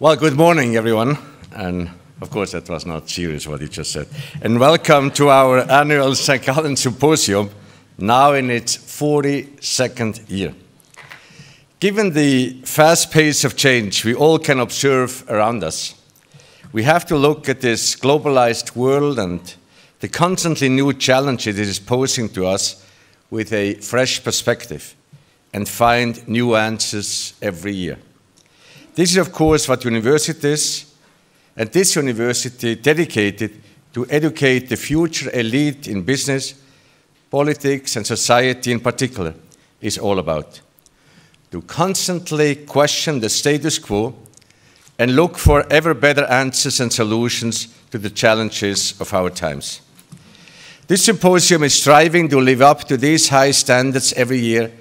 Well, good morning, everyone. And of course, that was not serious what you just said. And welcome to our annual St. Gallen Symposium, now in its 42nd year. Given the fast pace of change we all can observe around us, we have to look at this globalized world and the constantly new challenges it is posing to us with a fresh perspective and find new answers every year. This is, of course, what universities and this university dedicated to educate the future elite in business, politics, and society in particular is all about. To constantly question the status quo and look for ever better answers and solutions to the challenges of our times. This symposium is striving to live up to these high standards every year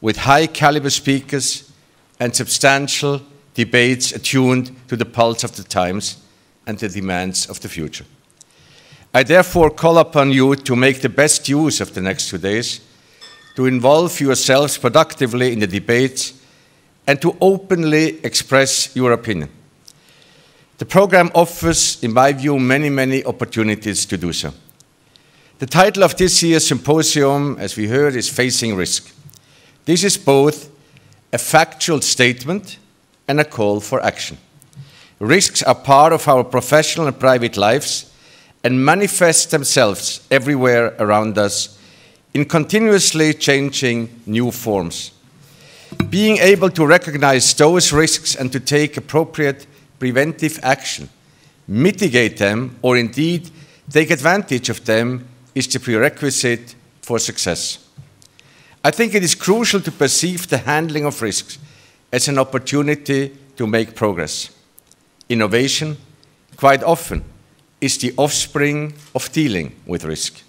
with high caliber speakers and substantial debates attuned to the pulse of the times and the demands of the future. I therefore call upon you to make the best use of the next two days, to involve yourselves productively in the debates, and to openly express your opinion. The program offers, in my view, many, many opportunities to do so. The title of this year's symposium, as we heard, is Facing Risk. This is both a factual statement and a call for action. Risks are part of our professional and private lives and manifest themselves everywhere around us in continuously changing new forms. Being able to recognize those risks and to take appropriate preventive action, mitigate them, or indeed take advantage of them is the prerequisite for success. I think it is crucial to perceive the handling of risks as an opportunity to make progress. Innovation, quite often, is the offspring of dealing with risk.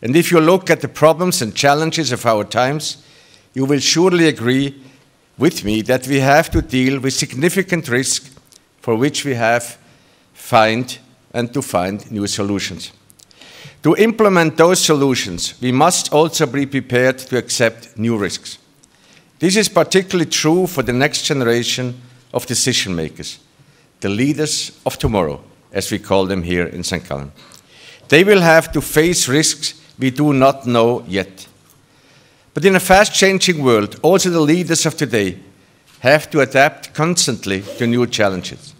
And if you look at the problems and challenges of our times, you will surely agree with me that we have to deal with significant risk for which we have find and to find new solutions. To implement those solutions, we must also be prepared to accept new risks. This is particularly true for the next generation of decision makers, the leaders of tomorrow, as we call them here in St. Gallen. They will have to face risks we do not know yet. But in a fast changing world, also the leaders of today have to adapt constantly to new challenges.